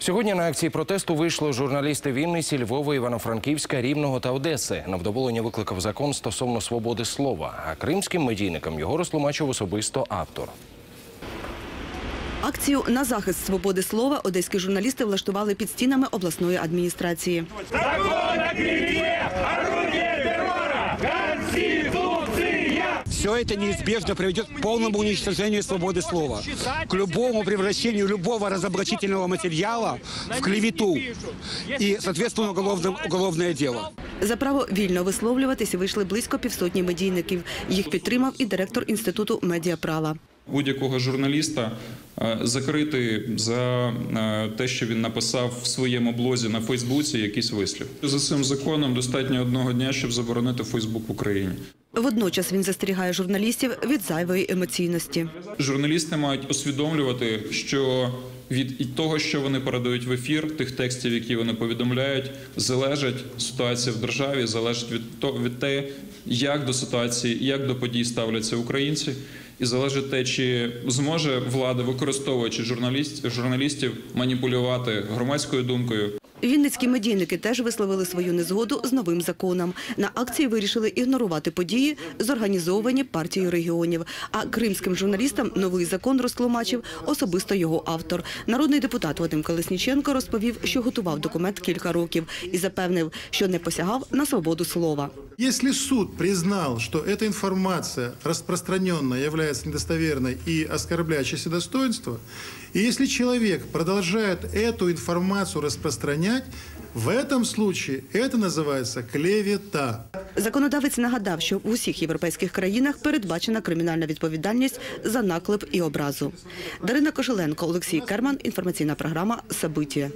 Сьогодні на акції протесту вийшли журналісти Вінниці, Львова, Івано-Франківська, Рівного та Одеси. Невдоволення викликав закон стосовно свободи слова. А кримським медійникам його розтлумачив особисто автор. Акцію на захист свободи слова одеські журналісти влаштували під стінами обласної адміністрації. Все это неизбежно приведет к полному уничтожению свободы слова, к любому превращению любого разоблачительного материала в клевету и, соответственно, уголовным- уголовное дело. За право вільно висловлюватися вийшли близько півсотні медійників. Їх підтримав і директор інституту медіаправа. будь-якого журналіста е, закрити за е, те, що він написав в своєму блозі на Фейсбуці якийсь вислів. За цим законом достатньо одного дня, щоб заборонити Фейсбук в Україні. Водночас він застерігає журналістів від зайвої емоційності. Журналісти мають усвідомлювати, що від того, що вони передають в ефір, тих текстів, які вони повідомляють, залежить ситуація в державі, залежить від того від те, як до ситуації, як до подій ставляться українці, і залежить те, чи зможе влада, використовуючи журналіст, журналістів, маніпулювати громадською думкою, Вінницькі медійники теж висловили свою незгоду з новим законом. На акції вирішили ігнорувати події, зорганізовані партією регіонів. А кримським журналістам новий закон розтлумачив особисто його автор. Народний депутат Вадим Колесніченко розповів, що готував документ кілька років і запевнив, що не посягав на свободу слова. Если суд признал, что эта информация распространенная является недостоверной и оскорбляющейся достоинство, и если человек продолжает эту информацию распространять, в этом случае это называется клевета. Законодавець нагадав, що в усіх європейських країнах передбачена кримінальна відповідальність за наклеп і образу. Дарина Кошеленко, Олексій Керман. Інформаційна програма «Сабиття».